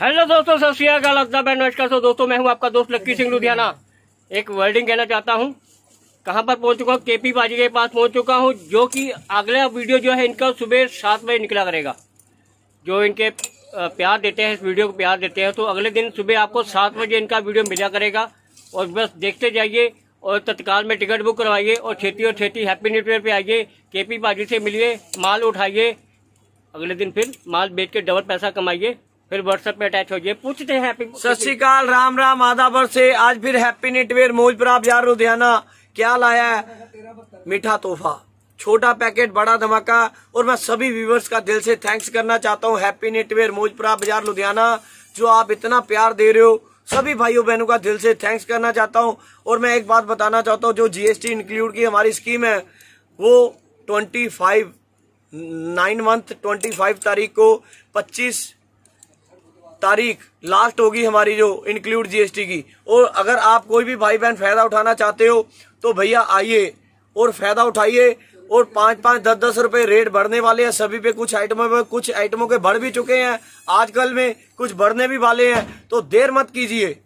Hello दोस्तों, सत श्रीकाल अब्दा ban नमस्कार सो दोस्तों, मैं हूँ आपका दोस्त लक्की सिंह, लुधियाना। एक वर्डिंग कहना चाहता हूँ। कहाँ पर पहुँच चुका हूँ? केपी बाजी के पास पहुँच चुका हूँ, जो कि अगला वीडियो जो है, इनका सुबह सात बजे निकला करेगा। जो इनके प्यार देते हैं, इस वीडियो को प्यार देते हैं तो अगले दिन सुबह आपको सात बजे इनका वीडियो मिला करेगा। और बस देखते जाइए और तत्काल में टिकट बुक करवाइए और छेती और छेती हैप्पी न्यू ईयर पे आइए, केपी बाजी से मिलिए, माल उठाइए। अगले दिन फिर माल बेच के डबल पैसा कमाइए। फिर व्हाट्सएप पे अटैच हो जाए पूछते हैं हैप्पी सत श्रीकाल, राम राम, आदाबर से। आज फिर हैप्पी नेटवेयर मौजपुर आप यार लुधियाना। क्या लाया है? मीठा तोहफा। छोटा पैकेट बड़ा धमाका। और मैं सभी व्यूवर्स का दिल से थैंक्स करना चाहता हूँ। हैप्पी नेटवेयर मौजपुरा बाज़ार लुधियाना, जो आप इतना प्यार दे रहे हो। सभी भाइयों बहनों का दिल से थैंक्स करना चाहता हूँ। और मैं एक बात बताना चाहता हूँ, जो जीएसटी इंक्लूड की हमारी स्कीम है, वो twenty five nine month twenty five तारीख को पच्चीस तारीख लास्ट होगी हमारी जो इंक्लूड जीएसटी की। और अगर आप कोई भी भाई बहन फ़ायदा उठाना चाहते हो तो भैया आइए और फ़ायदा उठाइए और पाँच पाँच दस दस रुपए रेट बढ़ने वाले हैं। सभी पे कुछ आइटमों पे कुछ आइटमों के बढ़ भी चुके हैं। आजकल में कुछ बढ़ने भी वाले हैं। तो देर मत कीजिए।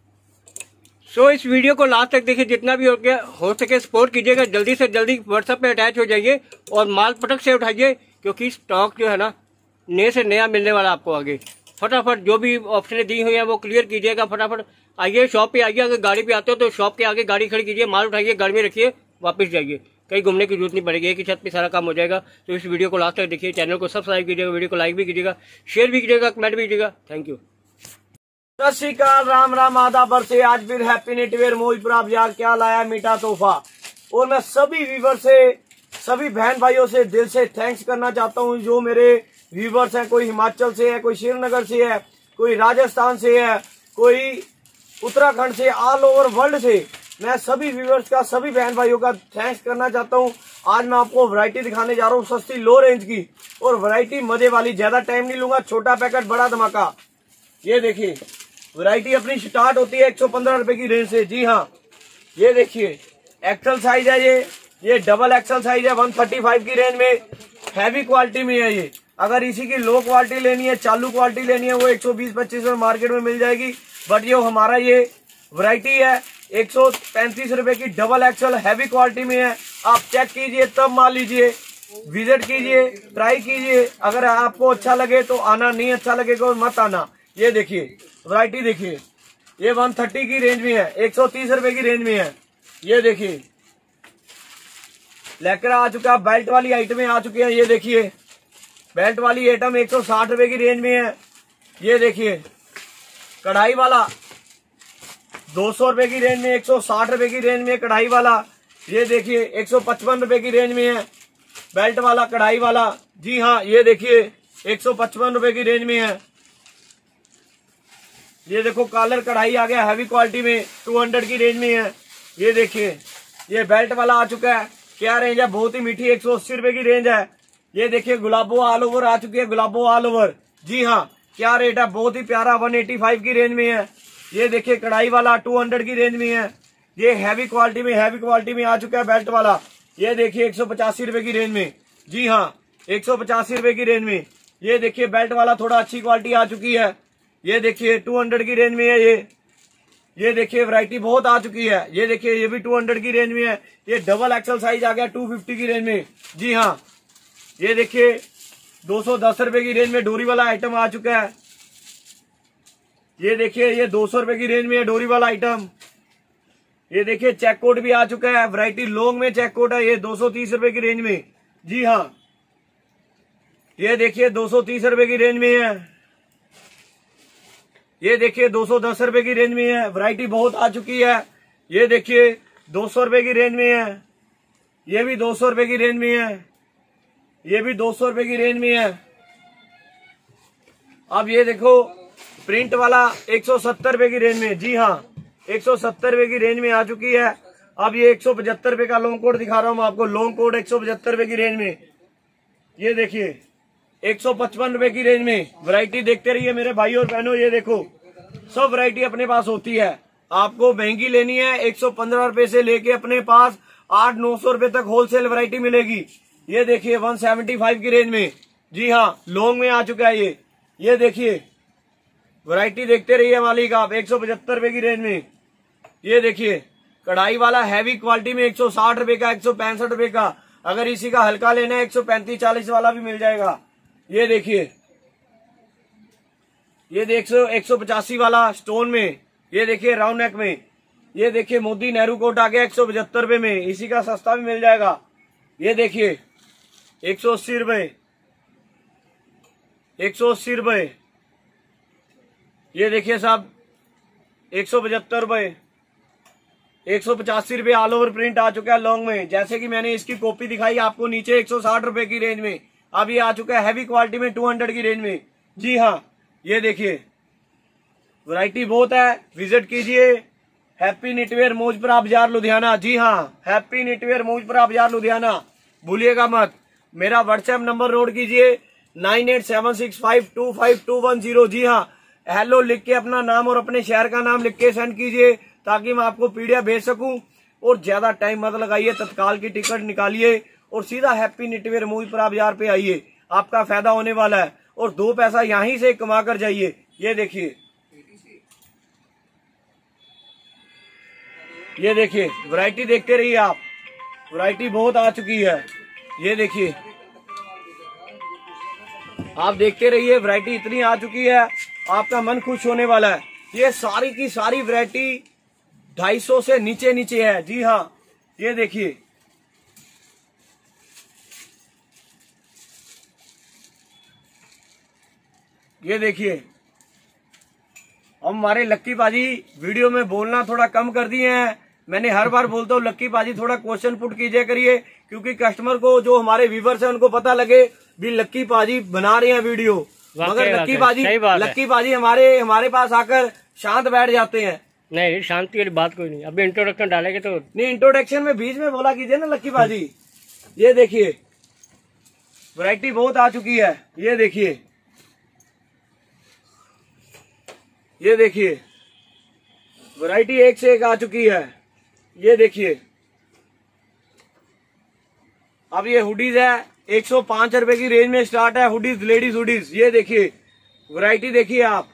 सो so, इस वीडियो को लास्ट तक देखिए। जितना भी हो गया हो सके सपोर्ट कीजिएगा। जल्दी से जल्दी व्हाट्सएप पे अटैच हो जाइए और माल पटक से उठाइए क्योंकि स्टॉक जो है ना नए से नया मिलने वाला आपको आगे। फटाफट जो भी ऑप्शन दी हुई है, वो क्लियर कीजिएगा फटाफट। आइए शॉप पे, आइए, अगर गाड़ी पे आते हो तो शॉप के आगे गाड़ी खड़ी कीजिए, माल उठाइए गाड़ी में रखिए, वापस जाइए। कहीं घूमने की ज़रूरत नहीं पड़ेगी, एक ही छत पे सारा काम हो जाएगा। तो इस वीडियो को लास्ट तक देखिए चैनल को सब्सक्राइब कीजिएगा वीडियो को लाइक भी कीजिएगा शेयर भी कीजिएगा कमेंट भी कीजिएगा। थैंक यू सत श्रीकाल राम राम आदा पर से आज फिर हैप्पी नेटवेयर मोजपुरा बाज़ार क्या लाया मीठा तोहफा? और मैं सभी व्यूवर से, सभी बहन भाइयों से दिल से थैंक्स करना चाहता हूँ। जो मेरे व्यूवर्स हैं, कोई हिमाचल से है, कोई श्रीनगर से है, कोई राजस्थान से है, कोई उत्तराखंड से ऑल ओवर वर्ल्ड से। मैं सभी व्यूवर्स का, सभी बहन भाइयों का थैंक्स करना चाहता हूँ। आज मैं आपको वैरायटी दिखाने जा रहा हूँ सस्ती लो रेंज की। और वैरायटी मज़े वाली, ज़्यादा टाइम नहीं लूँगा, छोटा पैकेट बड़ा धमाका। ये देखिए वैरायटी अपनी स्टार्ट होती है एक सौ की रेंज से। जी हाँ ये देखिए एक्सल साइज़ है ये। ये डबल एक्सल साइज़ है वन थर्टी फाइव की रेंज में। हैवी क्वालिटी में है ये। अगर इसी की लो क्वालिटी लेनी है, चालू क्वालिटी लेनी है, वो 120-25 में मार्केट में मिल जाएगी। बट ये हमारा ये वैरायटी है, एक सौ पैंतीस रुपए की डबल एक्सल हैवी क्वालिटी में है। आप चेक कीजिए, तब मान लीजिए विज़िट कीजिए ट्राई कीजिए। अगर आपको अच्छा लगे तो आना, नहीं अच्छा लगेगा तो मत आना। ये देखिए वैरायटी देखिए। ये वन थर्टी की रेंज में है, एक सौ तीस रुपए की रेंज में है। ये देखिए। लेकर आ चुका बेल्ट वाली आइटमें आ चुकी हैं, ये देखिए। बेल्ट वाली आइटम एक सौ साठ रुपए की रेंज में है। ये देखिए, कढ़ाई वाला दो सौ रुपए की रेंज में, एक सौ साठ रुपए की रेंज में कढ़ाई वाला। ये देखिए, एक सौ पचपन रुपए की रेंज में है। बेल्ट वाला, कढ़ाई वाला। जी हाँ ये देखिए, एक सौ पचपन रुपए की रेंज में है। ये देखो, कॉलर कढ़ाई आ गया, हैवी क्वालिटी में, टू हंड्रेड की रेंज में है। ये देखिए, ये बेल्ट वाला आ चुका है। क्या रेंज है? बहुत ही मीठी, एक सौ अस्सी रुपए की रेंज है। ये देखिए, गुलाबो ऑल ओवर आ चुकी है, गुलाबो ऑल ओवर जी हाँ क्या रेट है? बहुत ही प्यारा 185 की रेंज में है। ये देखिए, कढ़ाई वाला 200 की रेंज में है। ये हैवी क्वालिटी में हैवी क्वालिटी में आ चुका है बेल्ट वाला। ये देखिए, एक रुपए की रेंज में। जी हाँ एक रुपए की रेंज में। ये देखिए बेल्ट वाला थोड़ा अच्छी क्वालिटी आ चुकी है। ये देखिए टू की रेंज में है ये। ये देखिए वैरायटी बहुत आ चुकी है। ये देखिए, ये भी 200 की रेंज में है। ये डबल एक्सल साइज़ आ गया 250 की रेंज में। जी हाँ ये देखिए, दो सौ दस रुपए की रेंज में डोरी वाला आइटम आ चुका है। ये देखिए, ये दो सौ रुपए की रेंज में है डोरी वाला आइटम ये देखिए चेक कोट भी आ चुका है। वैरायटी लॉन्ग में चेक कोट है। ये दो सौ तीस रुपए की रेंज में। जी हाँ। ये देखिए, दो सौ तीस रुपए की रेंज में है। ये देखिए, दो सौ दस रुपए की रेंज में है। वैरायटी बहुत आ चुकी है। ये देखिए, दो सौ रुपए की रेंज में है। ये भी दो सौ रुपए की रेंज में है। ये भी दो सौ रुपए की रेंज में है अब ये देखो प्रिंट वाला एक सौ सत्तर रुपए की रेंज में जी हाँ एक सौ सत्तर रुपए की रेंज में आ चुकी है। अब ये एक सौ पचहत्तर रुपए का लॉन्ग कोड दिखा रहा हूँ आपको। लॉन्ग कोड एक सौ पचहत्तर रुपए की रेंज में। ये देखिए, एक सौ पचपन रुपए की रेंज में। वैरायटी देखते रहिए मेरे भाई और बहनों, ये देखो, सब वैरायटी अपने पास होती है। आपको महँगी लेनी है, एक सौ पंद्रह रुपए से लेके अपने पास आठ नौ सौ रुपए तक होलसेल वैरायटी मिलेगी। ये देखिए 175 की रेंज में। जी हाँ लॉन्ग में आ चुका है ये। ये देखिए वैरायटी देखते रहिए मालिक आप, एक सौ पचहत्तर रुपए की रेंज में। ये देखिए, कढ़ाई वाला हैवी क्वालिटी में एक सौ साठ रुपए का, एक सौ पैंसठ रुपए का। अगर इसी का हल्का लेना है, एक सौ पैंतीस चालीस वाला भी मिल जाएगा। ये देखिए, ये देख सौ एक सौ पचासी वाला स्टोन में, ये देखिए राउंड नेक में। ये देखिए मोदी नेहरू कोट आ गया एक सौ पचहत्तर रुपए में, इसी का सस्ता भी मिल जाएगा। ये देखिए एक सौ अस्सी रुपए। एक सौ अस्सी रुपए। ये देखिए साहब, एक सौ पचहत्तर रुपए। एक सौ पचासी रुपए ऑल ओवर प्रिंट आ चुका है लॉन्ग में। जैसे कि मैंने इसकी कॉपी दिखाई आपको नीचे एक सौ साठ रुपए की रेंज में। अब ये आ चुका है हैवी क्वालिटी में टू हंड्रेड की रेंज में। जी हाँ ये देखिए। वैरायटी बहुत है विज़िट कीजिए। हैप्पी निटवेयर मौजपुरा बाज़ार लुधियाना। जी हाँ हैप्पी निटवेयर मौजपुरा बाज़ार लुधियाना। भूलिएगा मत। मेरा व्हाट्सएप नंबर नोट कीजिए, nine eight seven six five two five two one zero. जी हाँ हेलो लिख के अपना नाम और अपने शहर का नाम लिख के सेंड कीजिए, ताकि मैं आपको पीडीएफ भेज सकूँ। और ज़्यादा टाइम मत लगाइए, तत्काल की टिकट निकालिए, और सीधा हैप्पी निटवेयर आप बाज़ार पे आइए। आपका फ़ायदा होने वाला है, और दो पैसा यहीं से कमा कर जाइए। ये देखिए। ये देखिए वैरायटी देखते रहिए आप। वैरायटी बहुत आ चुकी है। ये देखिए। आप देखते रहिए वैरायटी इतनी आ चुकी है, आपका मन खुश होने वाला है। ये सारी की सारी वैरायटी 250 से नीचे नीचे है। जी हाँ ये देखिए। ये देखिए। हम हमारे लक्की बाजी वीडियो में बोलना थोड़ा कम कर दिए हैं। मैंने हर बार बोलता हूँ, लक्की बाजी थोड़ा क्वेश्चन पुट कीजिए करिए। क्योंकि कस्टमर को जो हमारे व्यूवर्स है उनको पता लगे भी लक्की बाजी बना रहे हैं वीडियो मगर लक्की बाजी लक्की बाजी हमारे हमारे पास आकर शांत बैठ जाते हैं। नहीं शांति वाली बात कोई नहीं। अभी इंट्रोडक्शन डालेंगे तो नहीं इंट्रोडक्शन में बीच में बोला कीजिए ना लक्की बाजी। ये देखिए वैरायटी बहुत आ चुकी है। ये देखिए। ये देखिए वैरायटी एक से एक आ चुकी है। ये देखिए। अब ये हुडीज है, एक सौ पाँच रुपए की रेंज में स्टार्ट है हुडीज लेडीज़ हुडीज ये देखिए वैरायटी देखिए आप।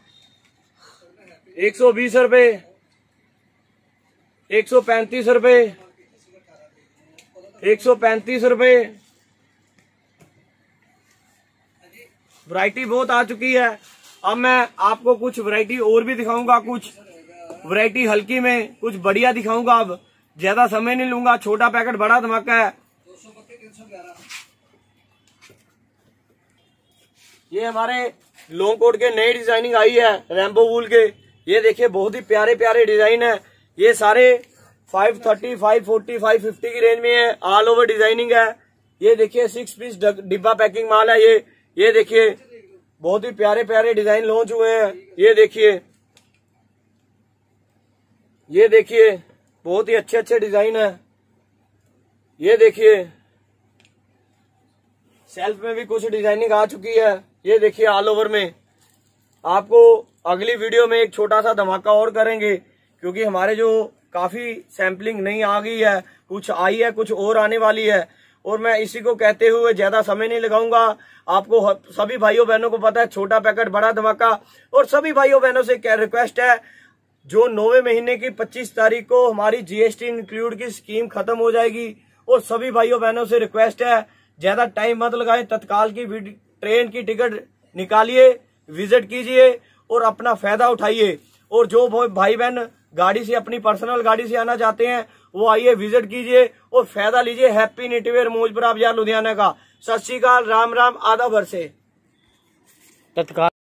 एक सौ बीस रुपए, एक सौ पैंतीस रुपए, एक सौ पैंतीस रुपए। वैरायटी बहुत आ चुकी है। अब मैं आपको कुछ वैरायटी और भी दिखाऊँगा, कुछ वैरायटी हल्की में, कुछ बढ़िया दिखाऊँगा। अब ज़्यादा समय नहीं लूँगा, छोटा पैकेट बड़ा धमाका है। ये हमारे लॉन्ग कोट के नई डिज़ाइनिंग आई है रेम्बो वूल के। ये देखिए बहुत ही प्यारे प्यारे डिज़ाइन है। ये सारे 530, 540, 550 की रेंज में है। ऑल ओवर डिज़ाइनिंग है। ये देखिए सिक्स पीस डिब्बा पैकिंग माल है ये। ये देखिए बहुत ही प्यारे प्यारे डिज़ाइन लॉन्च हुए हैं। ये देखिए। ये देखिए बहुत ही अच्छे अच्छे डिज़ाइन है। ये देखिए। सेल्फ में भी कुछ डिज़ाइनिंग आ चुकी है। ये देखिए ऑल ओवर में। आपको अगली वीडियो में एक छोटा सा धमाका और करेंगे, क्योंकि हमारे जो काफ़ी सैम्पलिंग नहीं आ गई है, कुछ आई है, कुछ और आने वाली है। और मैं इसी को कहते हुए ज़्यादा समय नहीं लगाऊँगा। आपको सभी भाइयों बहनों को पता है, छोटा पैकेट बड़ा धमाका। और सभी भाइयों बहनों से क्या रिक्वेस्ट है, जो नौवे महीने की 25 तारीख को हमारी जीएसटी इंक्लूड की स्कीम खत्म हो जाएगी। और सभी भाइयों बहनों से रिक्वेस्ट है ज़्यादा टाइम मत लगाएँ, तत्काल की ट्रेन की टिकट निकालिए विज़िट कीजिए और अपना फ़ायदा उठाइए। और जो भाई बहन गाड़ी से, अपनी पर्सनल गाड़ी से आना चाहते हैं, वो आइए विज़िट कीजिए और फ़ायदा लीजिए हैप्पी नेटवेयर मोजपुर बाज़ार लुधियाना का। सत श्रीकाल राम राम आधा भर से। तत्काल